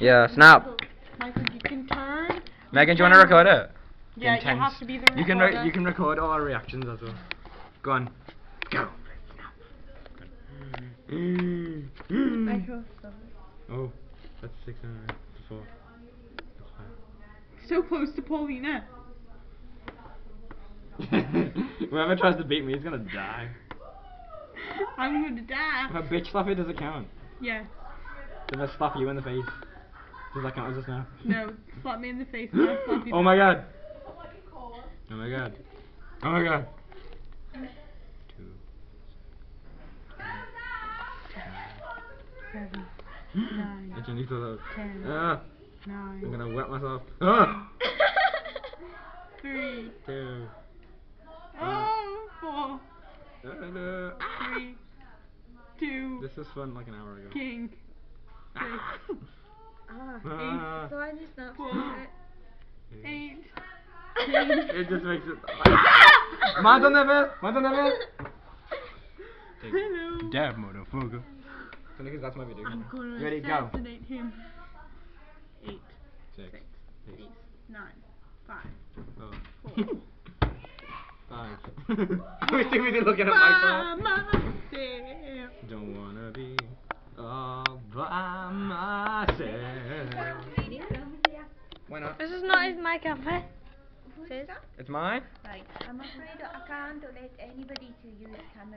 Yeah, snap. Michael, you can turn. Megan, do you want to record it? Yeah, Intense. you have to be the You can re- you can record all our reactions as well. Go on. Go. Michael, stop. Oh, that's six and nine. That's four. So close to Paulina. Whoever tries to beat me is gonna die. I'm gonna die. If a bitch slap it, does it count? Yeah. If I slap you in the face, does that count as a snap? No. Slap me in the face and I'll slap you oh my god. Oh my god. Oh my god. Two. Seven, nine, It's in each ten, Ah, I'm gonna wet myself. Ah! three, Two. oh, four, Uh, no. three, two, This was fun like an hour ago. king, Ah. Ah, Ah. so I just not Four. eight, It just makes it. Mine's on the bed. Mine's on the bed. hello. Dab, motherfucker. So niggas, that's my video. I'm gonna ready? Go. assassinate him. Eight, Six. six, Six. eight, nine, five, Oh. four. Five. we think we did looking at my By myself. Don't wanna be all by myself. Why not? This is not his my cafe. It's mine. Right, I'm afraid I can't let anybody to use camera.